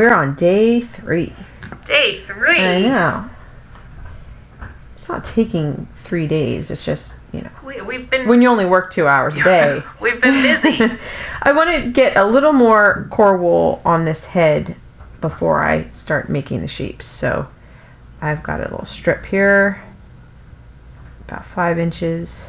We're on day three. Day three. I know. It's not taking three days. It's just, you know, We, we've been when you only work two hours a day. we've been busy. I want to get a little more core wool on this head before I start making the shapes. So I've got a little strip here, about five inches.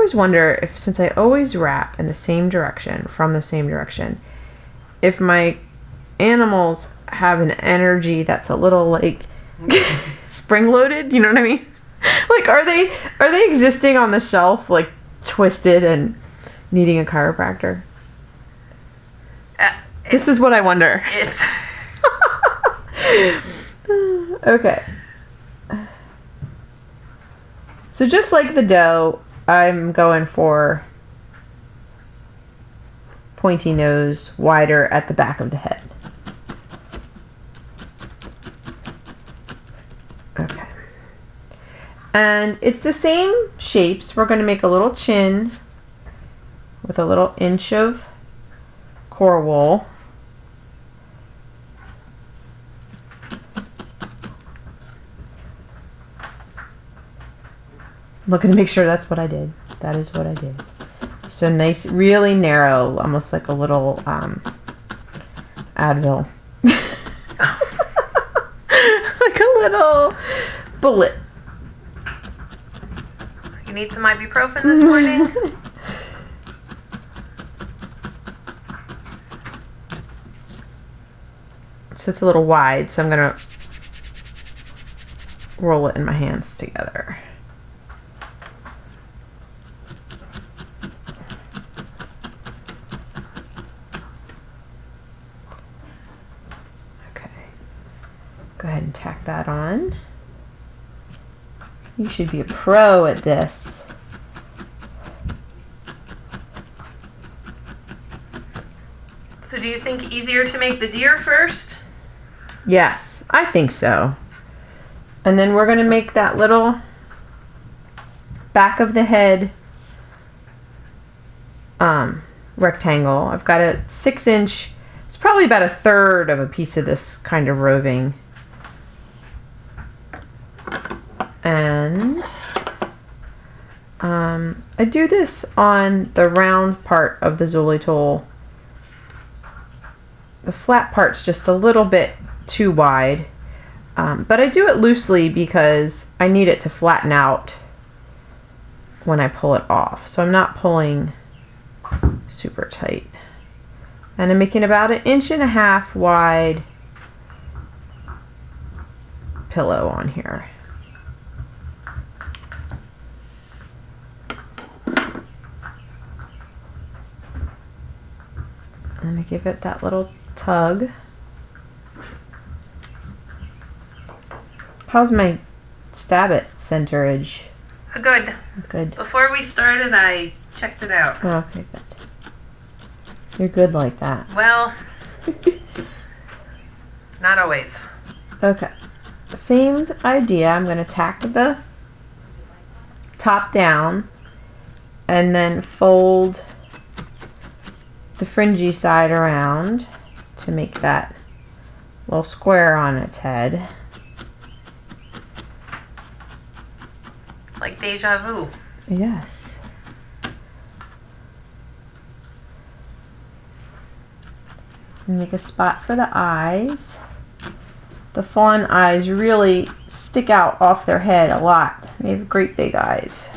Always wonder if, since I always wrap in the same direction, from the same direction, if my animals have an energy that's a little like spring loaded. You know what I mean? Like, are they are they existing on the shelf like twisted and needing a chiropractor? Uh, This is what I wonder. it's okay. So just like the doe, I'm going for pointy nose, wider at the back of the head. Okay. And it's the same shapes. We're going to make a little chin with a little inch of core wool. Looking to make sure that's what I did. That is what I did. So nice, really narrow, almost like a little um, Advil. like a little bullet. you need some ibuprofen this morning. So it's a little wide, so I'm gonna roll it in my hands together. Okay. Go ahead and tack that on. You should be a pro at this. so do you think easier to make the deer first? Yes, I think so. And then we're going to make that little back of the head um, rectangle. I've got a six inch, it's probably about a third of a piece of this kind of roving. And um, I do this on the round part of the Zuli tool. The flat part's just a little bit too wide. Um, but I do it loosely because I need it to flatten out when I pull it off. So I'm not pulling super tight. And I'm making about an inch and a half wide pillow on here. And I give it that little tug. How's my stab it centerage? Good. Good. Before we started, I checked it out. Oh, okay, good. You're good like that. Well, not always. Okay. Same idea. I'm going to tack the top down and then fold the fringy side around to make that little square on its head. Like deja vu. Yes. Make a spot for the eyes. The fawn eyes really stick out off their head a lot. They have great big eyes.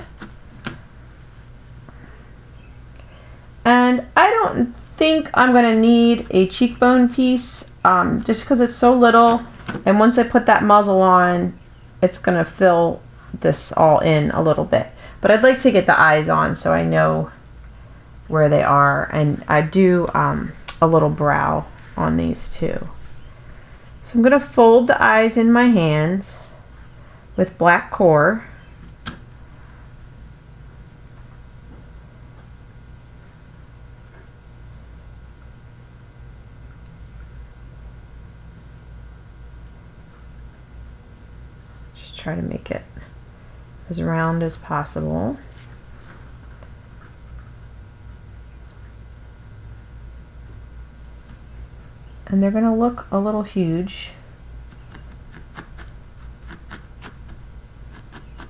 And I don't think I'm going to need a cheekbone piece um, just because it's so little. And once I put that muzzle on, it's going to fill this all in a little bit. But I'd like to get the eyes on so I know where they are. And I do um, a little brow on these too. So I'm going to fold the eyes in my hands with black core. try to make it as round as possible. And they're going to look a little huge.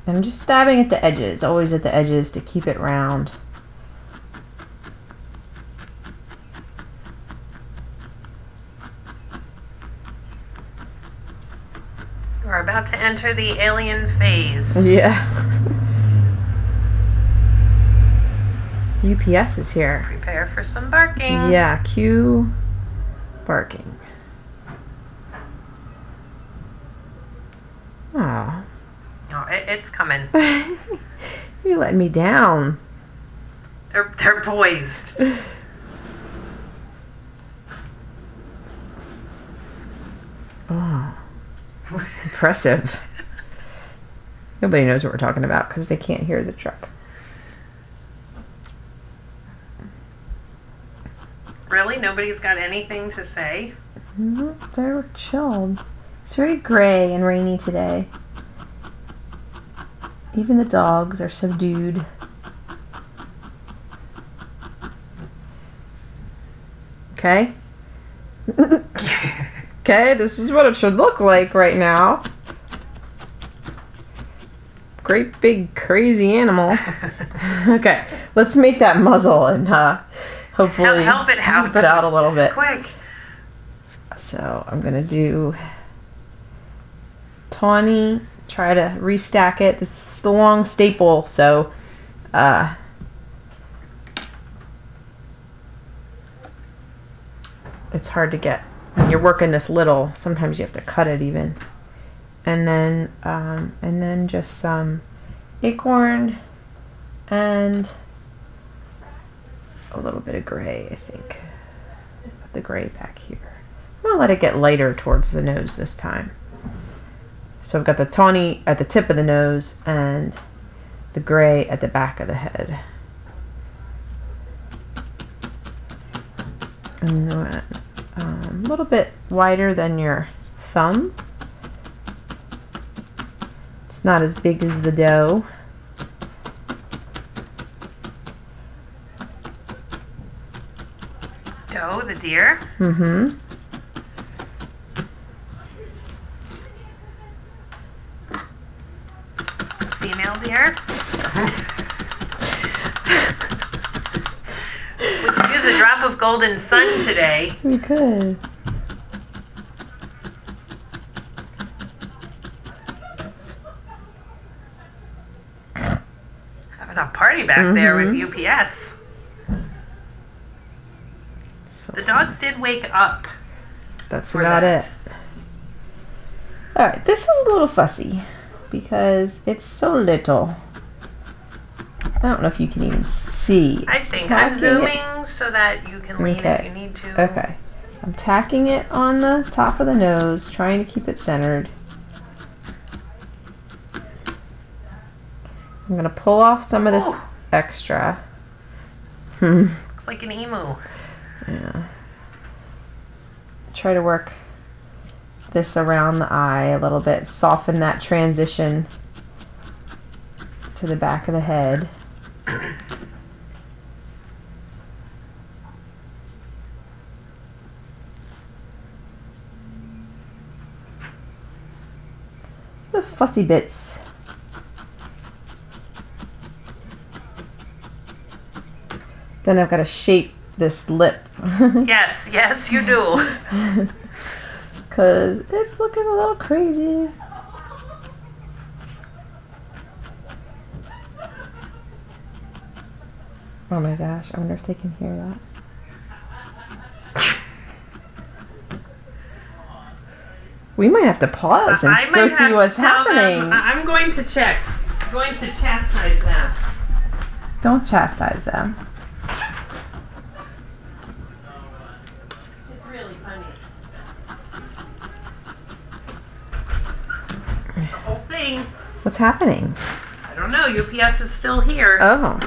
I'm just stabbing at the edges, always at the edges to keep it round. Enter the alien phase. Yeah. UPS is here. Prepare for some barking. Yeah, cue barking. Oh, Oh, it, it's coming. you let me down. They're, they're poised. Oh, impressive. Nobody knows what we're talking about because they can't hear the truck. Really? Nobody's got anything to say? No, they're chilled. It's very gray and rainy today. Even the dogs are subdued. Okay. okay, this is what it should look like right now. Great big crazy animal. okay, let's make that muzzle and uh, hopefully help it out. help it out a little bit. Quick. So I'm gonna do tawny, try to restack it. This is the long staple, so uh, it's hard to get when you're working this little. Sometimes you have to cut it even, and then um, and then just some acorn and a little bit of gray. I think put the gray back here. I'm gonna let it get lighter towards the nose this time. So I've got the tawny at the tip of the nose and the gray at the back of the head. And um, a little bit wider than your thumb. It's not as big as the doe. Doe, the deer. Mm-hmm. Female deer. we could use a drop of golden sun today. We could. Back there with mm-hmm. UPS. So The dogs did wake up. That's about that. it. Alright, this is a little fussy because it's so little. I don't know if you can even see. I think I'm Tacking it- zooming so that you can lean if you need to. Okay. I'm tacking it on the top of the nose, trying to keep it centered. I'm going to pull off some of this Oh. Extra. Hmm. Looks like an emu. Yeah. Try to work this around the eye a little bit, soften that transition to the back of the head. The fussy bits. Then I've got to shape this lip. Yes, yes, you do. Cause it's looking a little crazy. Oh my gosh, I wonder if they can hear that. We might have to pause and I go see what's them- happening. I- I'm going to check. I'm going to chastise them. Don't chastise them. It's really funny. The whole thing. What's happening? I don't know. UPS is still here. Oh.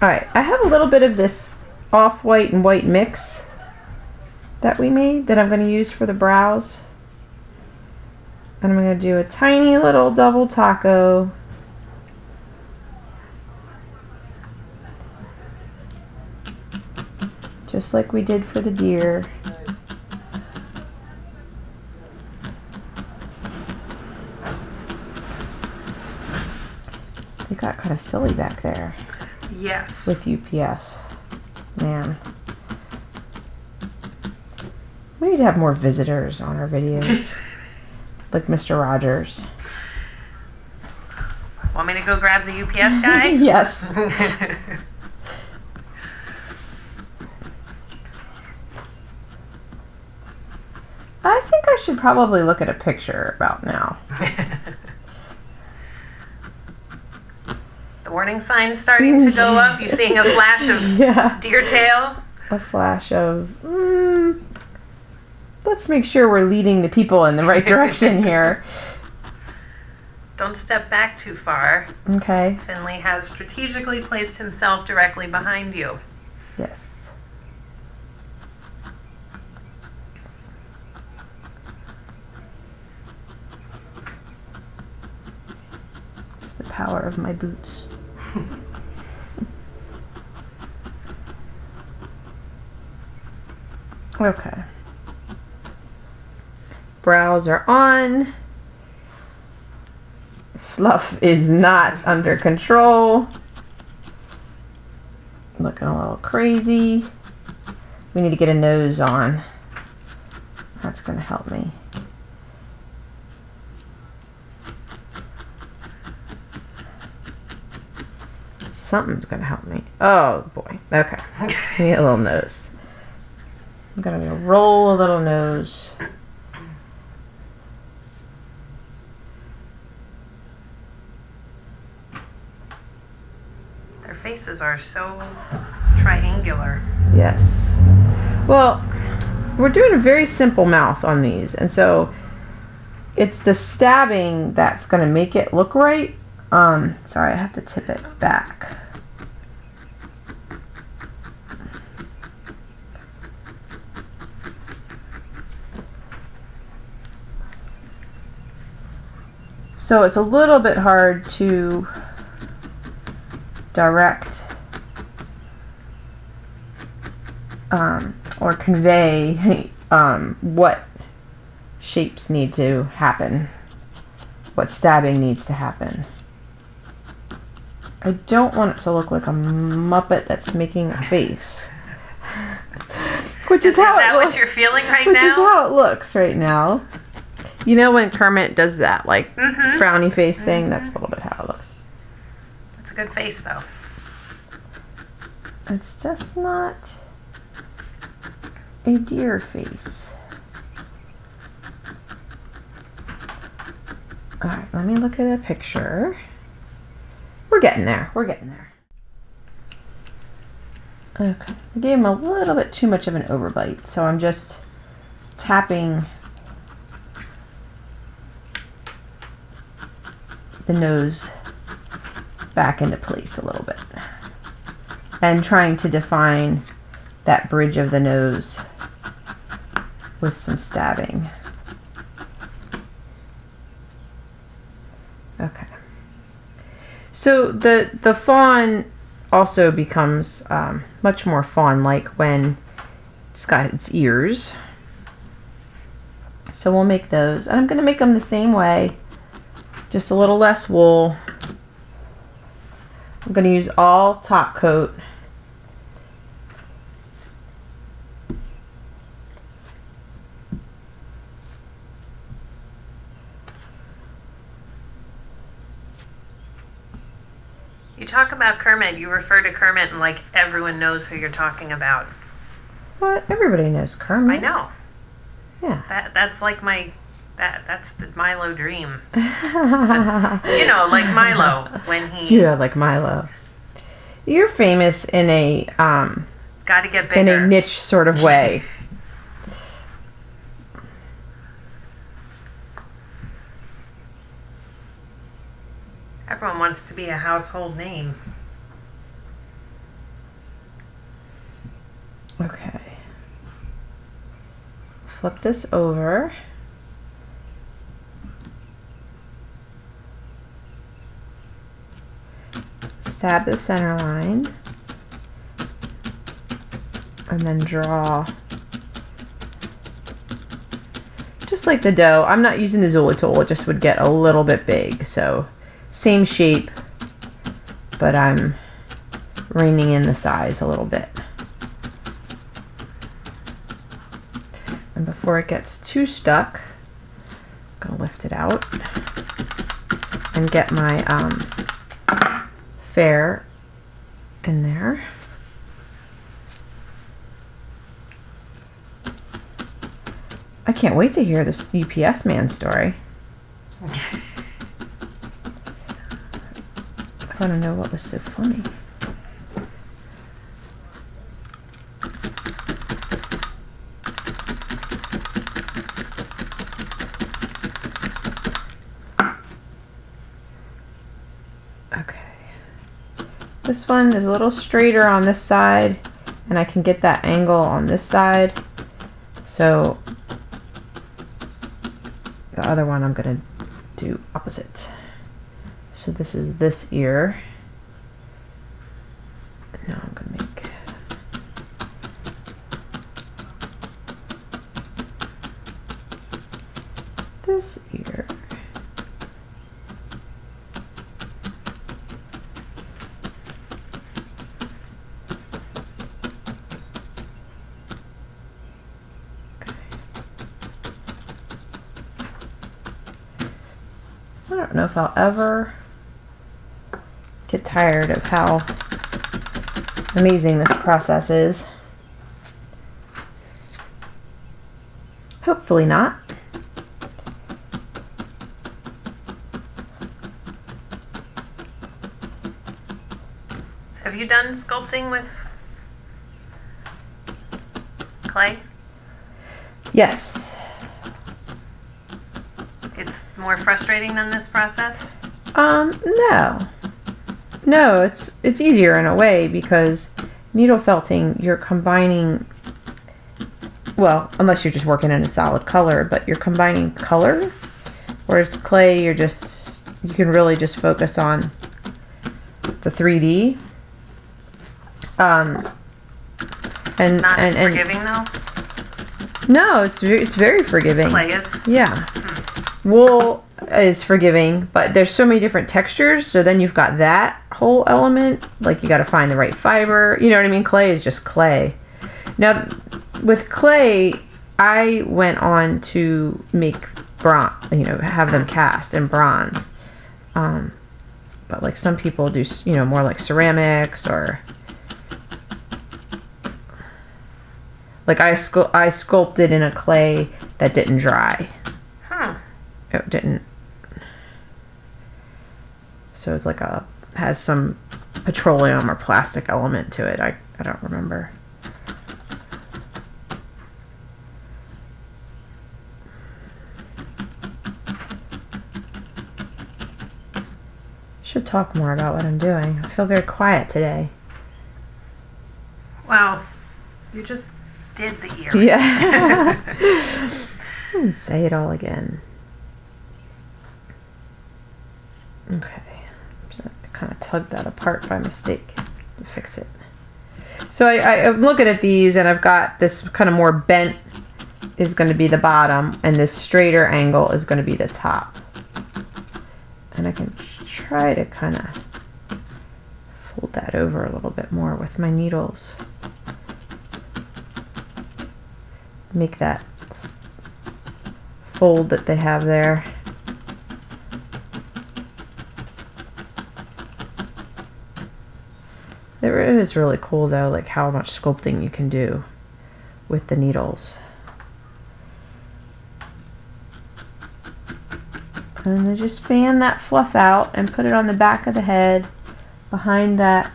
Alright, I have a little bit of this off-white and white mix that we made that I'm going to use for the brows. And I'm going to do a tiny little double taco. Just like we did for the deer. Kind of silly back there Yes. with UPS. Man. We need to have more visitors on our videos. like Mr. Rogers. Want me to go grab the UPS guy? yes. I think I should probably look at a picture about now. Warning sign's starting to go up. You seeing a flash of Yeah. deer tail? A flash of, mm, let's make sure we're leading the people in the right direction here. Don't step back too far. Okay. Finley has strategically placed himself directly behind you. Yes. It's the power of my boots. okay. Brows are on. Fluff is not under control. Looking a little crazy. We need to get a nose on. That's going to help me. Something's going to help me. Oh boy. Okay. Need a little nose. I'm going to roll a little nose. Their faces are so triangular. Yes. Well, we're doing a very simple mouth on these, and so it's the stabbing that's going to make it look right. Um, sorry, I have to tip it back. So it's a little bit hard to direct um, or convey um, what shapes need to happen, what stabbing needs to happen. I don't want it to look like a Muppet that's making a face. Which is, Is how that it what you're feeling right now? Which is how it looks right now. You know when Kermit does that like Mm-hmm. frowny face thing? That's a little bit how it looks. It's a good face, though. It's just not a deer face. Alright, let me look at a picture. We're getting there. We're getting there. Okay. I gave him a little bit too much of an overbite, so I'm just tapping the nose back into place a little bit and trying to define that bridge of the nose with some stabbing. Okay. So the the fawn also becomes um, much more fawn-like when it's got its ears. So we'll make those, and I'm going to make them the same way, just a little less wool. I'm going to use all top coat. You talk about Kermit, you refer to Kermit, and like everyone knows who you're talking about. What? Everybody knows Kermit. I know. Yeah. That that's like my that that's the Milo dream. You you know, like Milo when he Yeah, like Milo. You're famous in a um got to get in a niche sort of way. Everyone wants to be a household name. Okay. Flip this over. Stab the center line. And then draw. Just like the doe. I'm not using the Zula tool. It just would get a little bit big. So same shape. but I'm reining in the size a little bit. Before it gets too stuck, I'm gonna lift it out and get my um, fair in there. I can't wait to hear this UPS man story. I want to know what was so funny. One is a little straighter on this side and I can get that angle on this side. So the other one I'm going to do opposite. So this is this ear. Now I'm going to make this ear. I don't know if I'll ever get tired of how amazing this process is. Hopefully not. Have you done sculpting with clay? Yes. More frustrating than this process? Um, no. No, it's it's easier in a way because needle felting you're combining well, unless you're just working in a solid color, but you're combining color. Whereas clay you're just you can really just focus on the 3D. Um and Not and, as and forgiving though? no, it's it's very forgiving. Clay is? Yeah. Wool is forgiving, but there's so many different textures, so then you've got that whole element. Like you got to find the right fiber. You know what I mean? Clay is just clay. Now, with clay, I went on to make bronze, you know, have them cast in bronze. Um, but like some people do, you know, more like ceramics or like I scu- I sculpted in a clay that didn't dry. It didn't. So it's like a has some petroleum or plastic element to it. I I don't remember. Should talk more about what I'm doing. I feel very quiet today. Wow. You just did the ear. Yeah. Say it all again. Okay. Tugged that apart by mistake fix it. So I, I, I'm looking at these and I've got this kind of more bent is going to be the bottom and this straighter angle is going to be the top. And I can try to kind of fold that over a little bit more with my needles. Make that fold that they have there. It is really cool though, like how much sculpting you can do with the needles. And then just fan that fluff out and put it on the back of the head behind that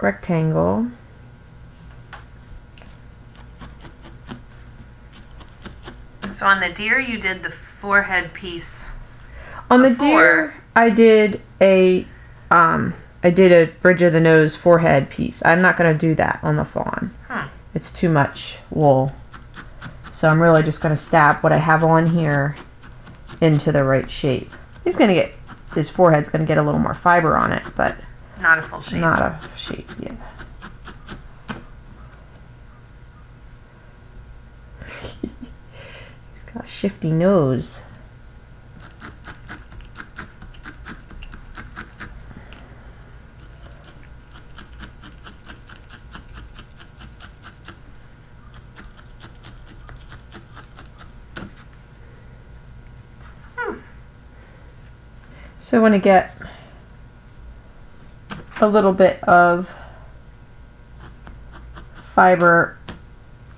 rectangle. So on the deer, you did the forehead piece. On the deer, I did a um I did a bridge of the nose forehead piece. I'm not going to do that on the fawn. Huh. It's too much wool. So I'm really just going to stab what I have on here into the right shape. He's going to get his forehead's going to get a little more fiber on it, but Not a full shape. not a shape yet. He's got a shifty nose. So I want to get a little bit of fiber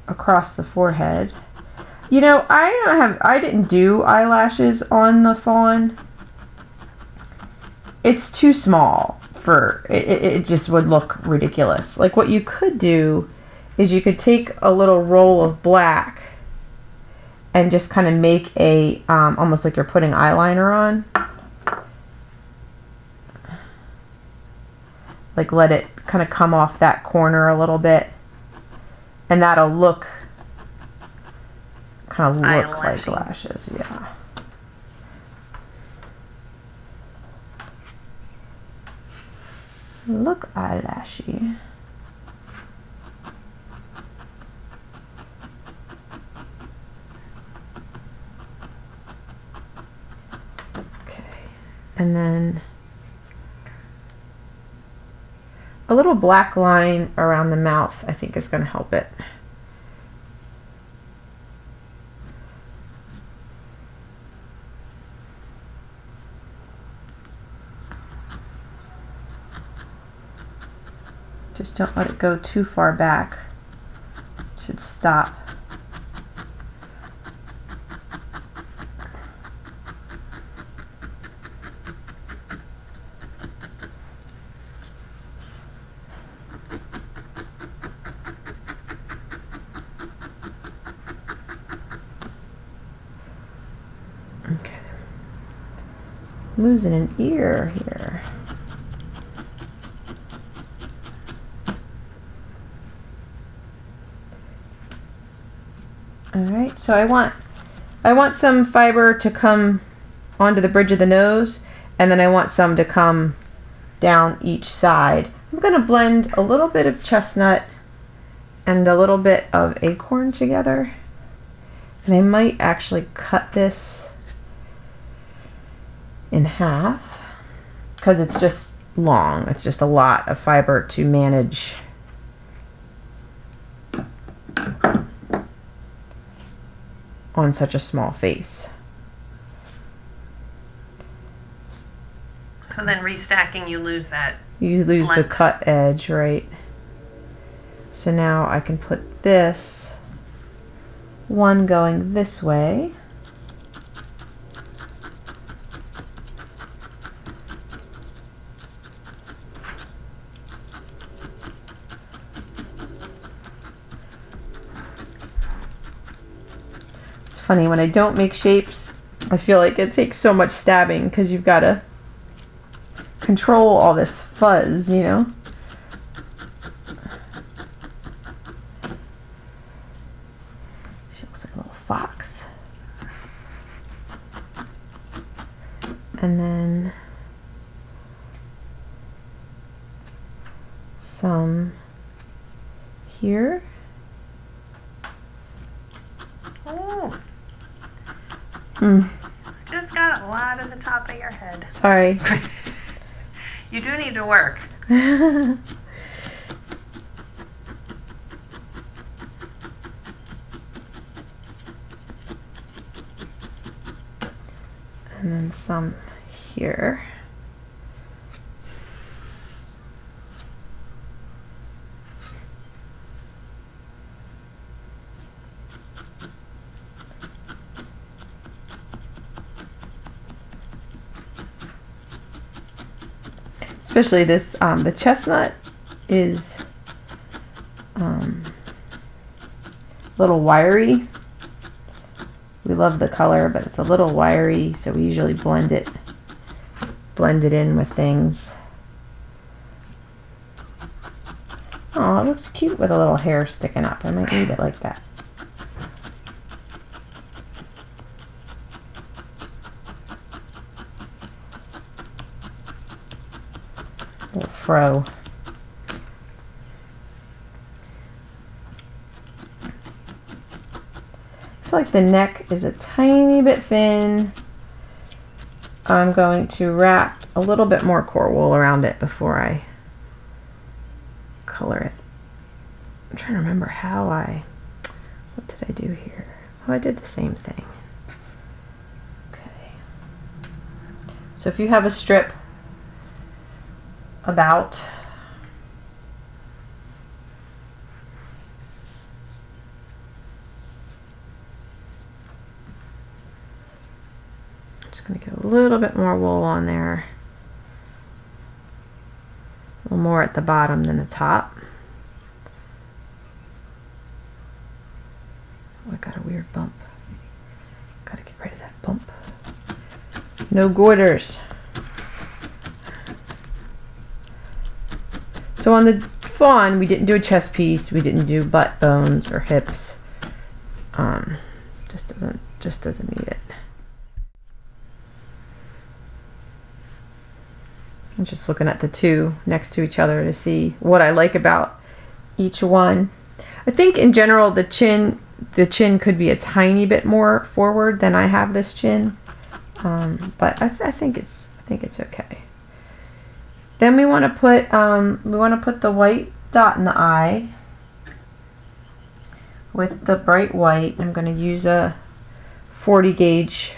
across the forehead. You know, I don't have I didn't do eyelashes on the fawn. It's too small for it, it just would look ridiculous. Like what you could do is you could take a little roll of black and just kind of make a um, almost like you're putting eyeliner on. Like let it kind of come off that corner a little bit. And that'll look kind of look like lashes, yeah. Look eyelashy. Okay, and then a little black line around the mouth I think is going to help it. Just don't let it go too far back. It should stop. Losing an ear here. All right, so I want I want some fiber to come onto the bridge of the nose and then I want some to come down each side. I'm going to blend a little bit of chestnut and a little bit of acorn together. And I might actually cut this in half because it's just long. It's just a lot of fiber to manage on such a small face. So then restacking, you lose that. You lose the cut edge, right? So now I can put this one going this way. Funny when I don't make shapes, I feel like it takes so much stabbing because you've got to control all this fuzz, you know? She looks like a little fox. And then some here. Oh, Hmm, just got a lot of the top of your head. sorry. You do need to work. and then some here. Especially this, um, the chestnut is um, a little wiry. We love the color, but it's a little wiry, so we usually blend it blend it in with things. Oh, it looks cute with a little hair sticking up. I might leave it like that. Little fro. I feel like the neck is a tiny bit thin. I'm going to wrap a little bit more core wool around it before I color it. I'm trying to remember how I, what did I do here? Oh, I did the same thing. Okay. So if you have a strip about just going to get a little bit more wool on there. A little more at the bottom than the top. Oh, I got a weird bump. Gotta get rid of that bump. No goiters. So on the fawn, we didn't do a chest piece. We didn't do butt bones or hips. Um, just doesn't just doesn't need it. I'm just looking at the two next to each other to see what I like about each one. I think in general the chin the chin could be a tiny bit more forward than I have this chin, um, but I, th I, think it's I think it's okay. Then we want to put um, we want to put the white dot in the eye with the bright white. I'm going to use a 40 gauge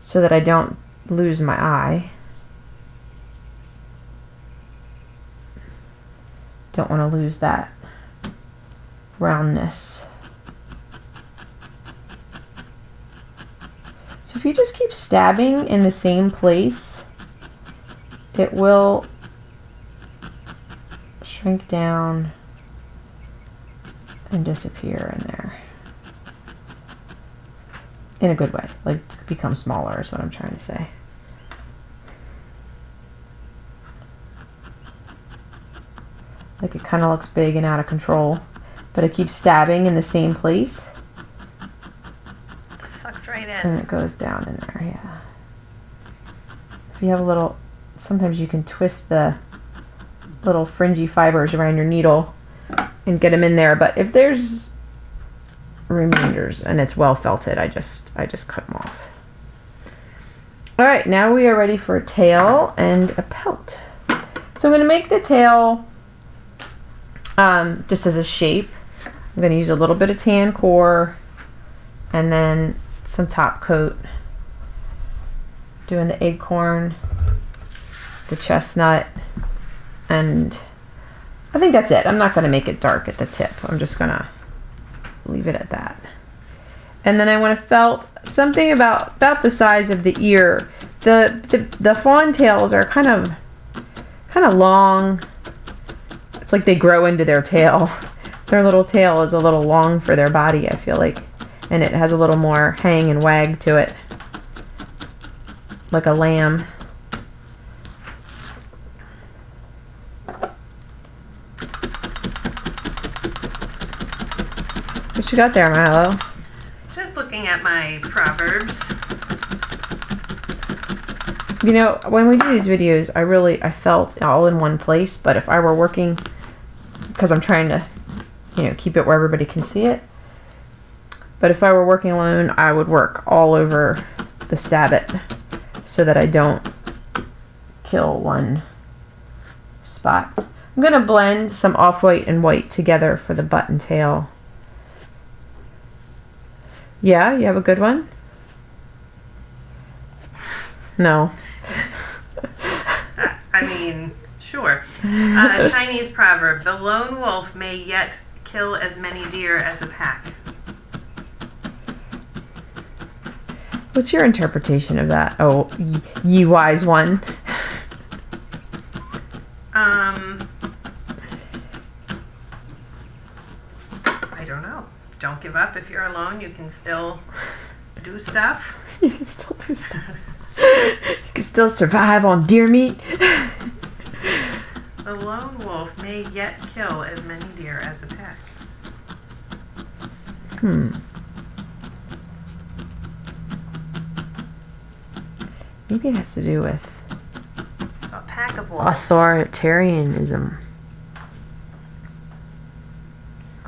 so that I don't lose my eye. Don't want to lose that roundness. So if you just keep stabbing in the same place, it will shrink down and disappear in there. In a good way, like become smaller is what I'm trying to say. Like it kind of looks big and out of control, but it keeps stabbing in the same place. Sucks right in. And it goes down in there, yeah. If you have a little, sometimes you can twist the little fringy fibers around your needle and get them in there. But if there's remainders and it's well felted, I just, I just cut them off. All right, now we are ready for a tail and a pelt. So I'm going to make the tail um, just as a shape. I'm going to use a little bit of tan core and then some top coat. Doing the acorn, the chestnut, and I think that's it. I'm not going to make it dark at the tip. I'm just going to leave it at that. And then I want to felt something about about the size of the ear. The the, the fawn tails are kind of kind of long it's like they grow into their tail. Their little tail is a little long for their body, I feel like. And it has a little more hang and wag to it. Like a lamb. What you got there, Milo? Just looking at my proverbs. You know, when we do these videos, I really I felt all in one place. But if I were working because I'm trying to, you know, keep it where everybody can see it. But if I were working alone, I would work all over the stab it so that I don't kill one spot. I'm going to blend some off-white and white together for the button tail. Yeah, you have a good one? No. I mean, Sure. Uh, Chinese proverb The lone wolf may yet kill as many deer as a pack. What's your interpretation of that? Oh, ye wise one. Um, I don't know. Don't give up. If you're alone, you can still do stuff. you can still do stuff. you can still survive on deer meat. The lone wolf may yet kill as many deer as a pack. Hmm. Maybe it has to do with a pack of wolves. authoritarianism.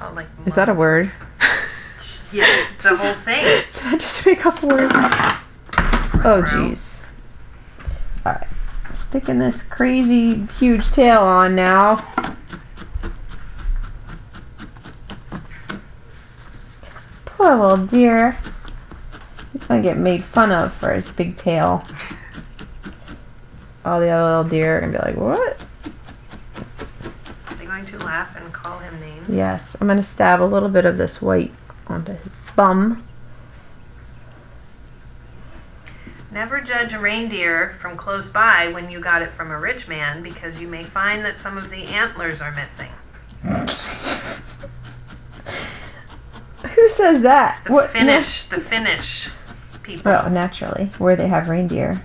Oh, like Is that a word? Yes, it's a whole thing. Did I just make up a word? Oh, jeez. Alright sticking this crazy huge tail on now. Poor little deer. He's gonna get made fun of for his big tail. all the other little deer are gonna be like, what? Are they going to laugh and call him names? Yes, I'm gonna stab a little bit of this white onto his bum. Never judge a reindeer from close by when you got it from a rich man because you may find that some of the antlers are missing. Who says that? The What? Finnish, the Finnish people. Well, naturally, where they have reindeer.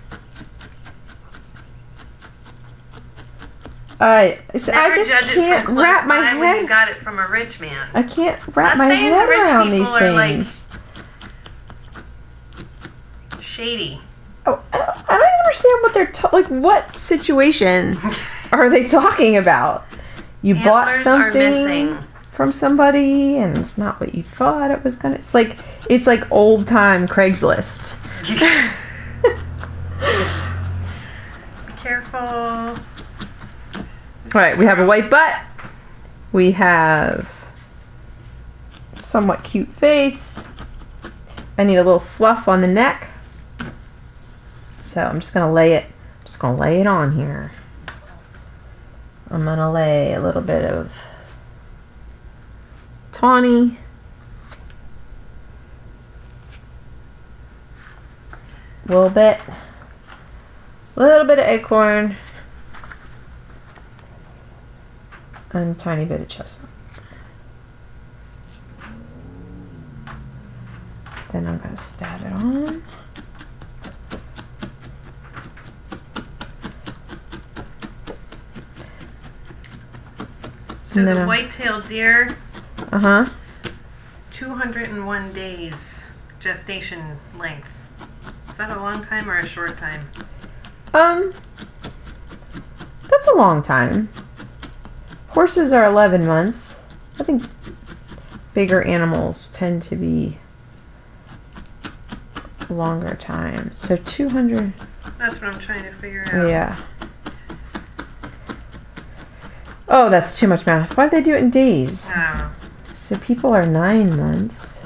I so I just can't wrap my you head. got it from a rich man. I can't wrap Not my head the around these are, like, things. Shady. Oh, I don't, I don't understand what they're ta- like. What situation are they talking about? You bought Antlers are something from somebody, and it's not what you thought it was gonna. It's like it's like old time Craigslist. Be careful. Right, we have a white butt. We have somewhat cute face. I need a little fluff on the neck. So I'm just gonna lay it just gonna lay it on here. I'm gonna lay a little bit of tawny. A little bit. A little bit of acorn. And a tiny bit of chestnut. Then I'm going to stab it on. So the white-tailed deer, Uh huh. 201 days gestation length. Is that a long time or a short time? Um, that's a long time. Horses are 11 months. I think bigger animals tend to be longer times. So 200. That's what I'm trying to figure out. Yeah. Oh, that's too much math. Why'd they do it in days? Oh, So people are nine months.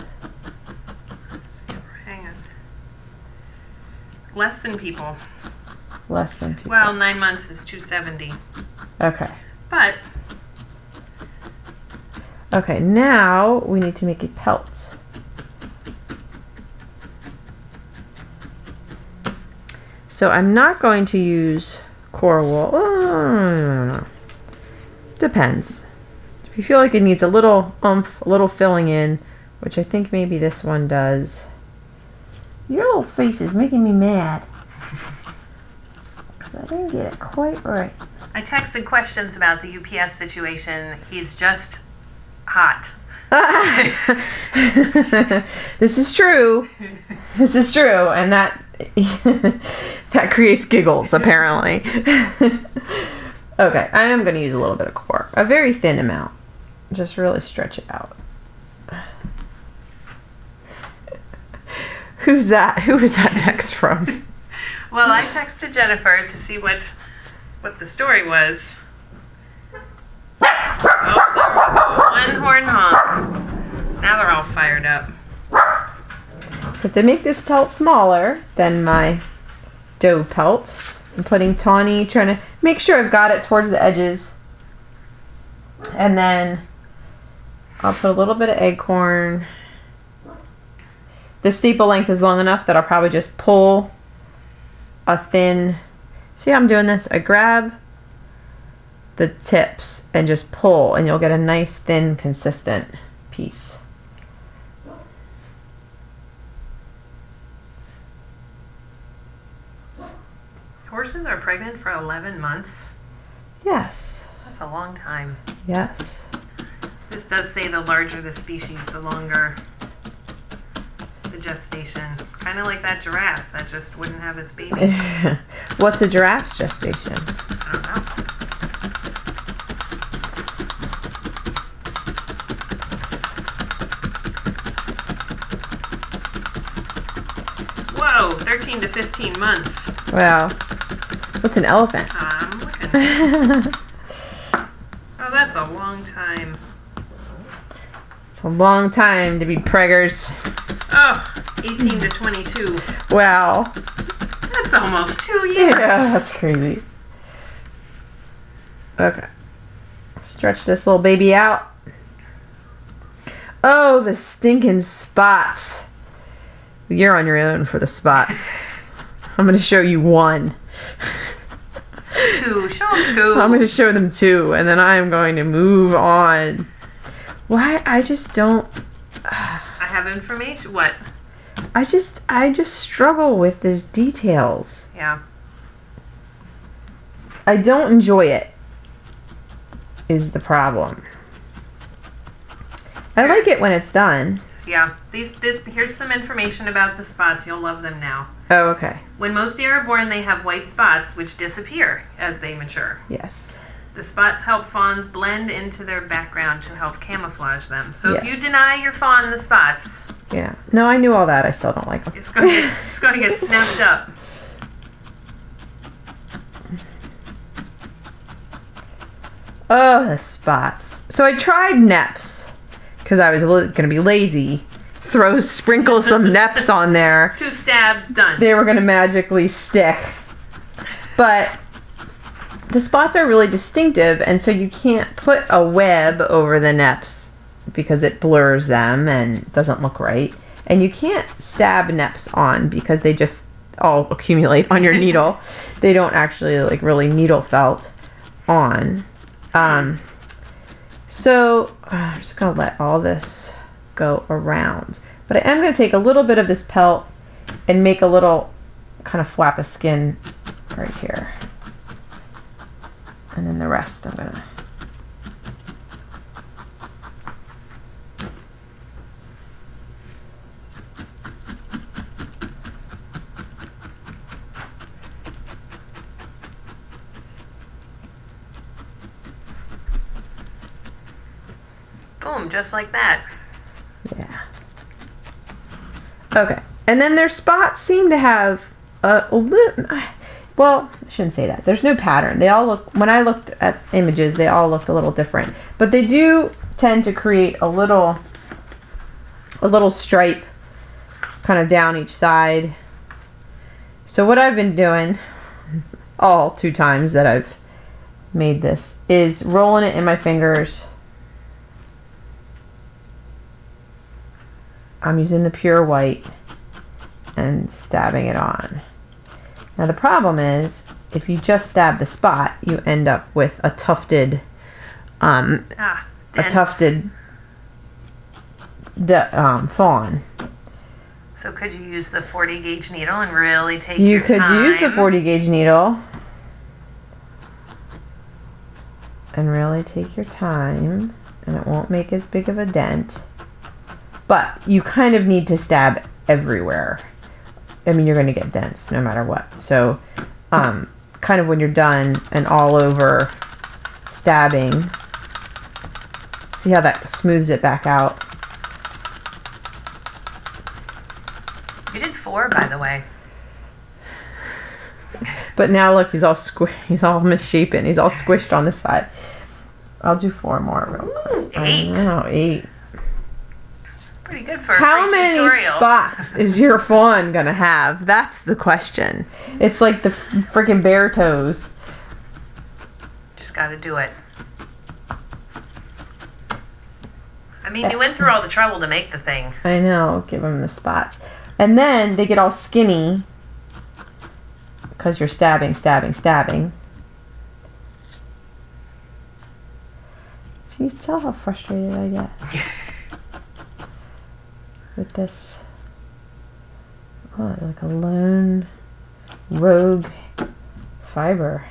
hang on. Less than people. Less than people. Well, nine months is 270. Okay. But Okay, now we need to make a pelt. So I'm not going to use core wool. Oh. Depends. If you feel like it needs a little oomph, a little filling in, which I think maybe this one does. Your little face is making me mad. I didn't get it quite right. I texted questions about the UPS situation. He's just hot. this is true. This is true, and that that creates giggles apparently. okay, I am going to use a little bit of core, a very thin amount. Just really stretch it out. Who's that? Who was that text from? Well, I texted Jennifer to see what what the story was. Oh, there we go. One horn honk. Now they're all fired up. So to make this pelt smaller than my doe pelt, I'm putting tawny, trying to make sure I've got it towards the edges. And then I'll put a little bit of acorn. The staple length is long enough that I'll probably just pull a thin, see how I'm doing this? I grab the tips and just pull and you'll get a nice thin consistent piece. Horses are pregnant for 11 months. Yes, That's a long time. yes. This does say the larger the species, the longer the gestation. Kind of like that giraffe that just wouldn't have its baby. What's a giraffe's gestation? I don't know. 13 to 15 months. Well, what's an elephant? Ah, I'm looking. Oh, that's a long time. It's a long time to be preggers. Oh, 18 to 22. Wow. That's almost two years. Yeah, that's crazy. Okay. Stretch this little baby out. Oh, the stinking spots. You're on your own for the spots. I'm going to show you one. Two, show 'em two. I'm going to show them two, and then I'm going to move on. Why? I just don't. I have information. What? I just, I just struggle with these details. Yeah. I don't enjoy it. Is the problem. I like it when it's done. Yeah. These. This, here's some information about the spots. You'll love them now. Oh, okay. When most deer are born, they have white spots, which disappear as they mature. Yes. The spots help fawns blend into their background to help camouflage them. So if you deny your fawn the spots, Yeah. No, I knew all that. I still don't like them. it's going to get, it's going to get snapped up. Oh, the spots. So I tried Neps because I was going to be lazy. Throw, sprinkle some Neps on there. Two stabs, done. They were going to magically stick. But the spots are really distinctive, and so you can't put a web over the Neps because it blurs them and doesn't look right. And you can't stab Neps on because they just all accumulate on your needle. they don't actually like really needle felt on. Um, so uh, I'm just gonna let all this go around. But I am gonna take a little bit of this pelt and make a little kind of flap of skin right here. And then the rest I'm gonna Boom, just like that. Yeah. Okay. And then their spots seem to have a, a little. Well, I shouldn't say that. There's no pattern. They all look. When I looked at images, they all looked a little different. But they do tend to create a little, a little stripe, kind of down each side. So what I've been doing, all two times that I've made this, is rolling it in my fingers. I'm using the pure white and stabbing it on. Now the problem is, if you just stab the spot, you end up with a tufted, um, Ah, a tufted um, fawn. So could you use the 40 gauge needle and really take You your could use the 40 gauge needle and really take your time, and it won't make as big of a dent. But you kind of need to stab everywhere. I mean, you're going to get dents no matter what. So, um, kind of when you're done and all over stabbing, see how that smooths it back out. You did four, by the way. But now look, he's all squish. He's all misshapen. He's all squished on the side. I'll do four more real quick. Ooh, eight. Eight. Pretty good for How many tutorial. spots is your fawn gonna have? That's the question. It's like the freaking bear toes. Just got to do it. I mean, you eh. went through all the trouble to make the thing. I know. Give them the spots, and then they get all skinny because you're stabbing, stabbing, stabbing. You tell how frustrated I get with this? Oh, like a lone rogue fiber.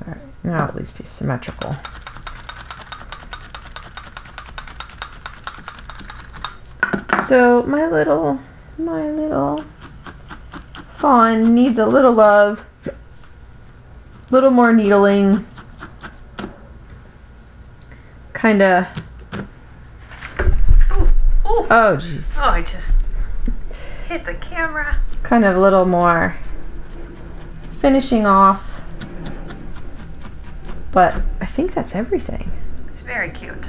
Alright, now at least he's symmetrical. So my little, my little fawn needs a little love, a little more needling, kind of. Oh jeez, Oh, I just hit the camera. kind of a little more finishing off. But I think that's everything. It's very cute.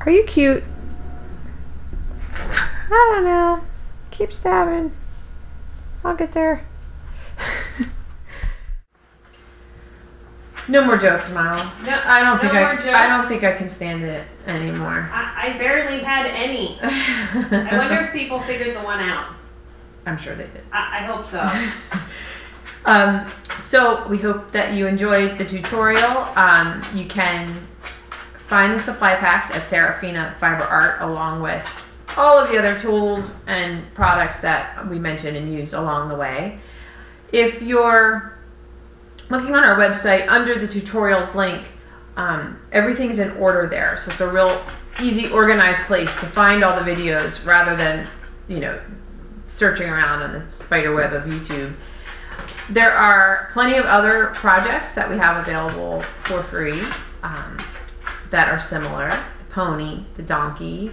Are you cute? I don't know. Keep stabbing. I'll get there. no more jokes, Milo. No, I don't no think more I. jokes. I don't think I can stand it anymore. I, I barely had any. I wonder if people figured the one out. I'm sure they did. I, I hope so. Um, so we hope that you enjoyed the tutorial. Um, you can find the supply packs at Sarafina Fiber Art along with all of the other tools and products that we mentioned and used along the way. If you're looking on our website under the tutorials link, um, everything's in order there. So it's a real easy, organized place to find all the videos rather than, you know, searching around on the spider web of YouTube. There are plenty of other projects that we have available for free um, that are similar. The pony, the donkey,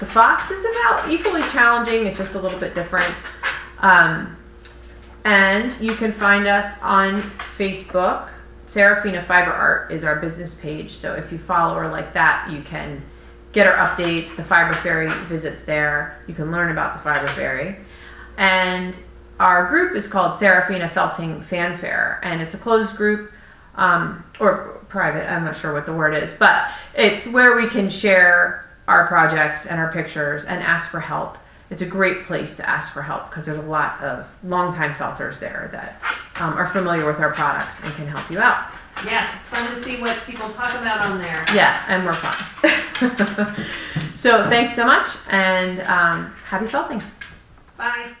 the fox is about equally challenging. It's just a little bit different. Um, and you can find us on Facebook. Sarafina Fiber Art is our business page. So if you follow her like that, you can get our updates. The Fiber Fairy visits there. You can learn about the Fiber Fairy. And our group is called Sarafina Felting Fanfare, and it's a closed group um, or private. I'm not sure what the word is, but it's where we can share our projects and our pictures and ask for help. It's a great place to ask for help because there's a lot of longtime felters there that um, are familiar with our products and can help you out. yes, it's fun to see what people talk about on there. Yeah, and we're fun. so thanks so much, and um, happy felting. Bye.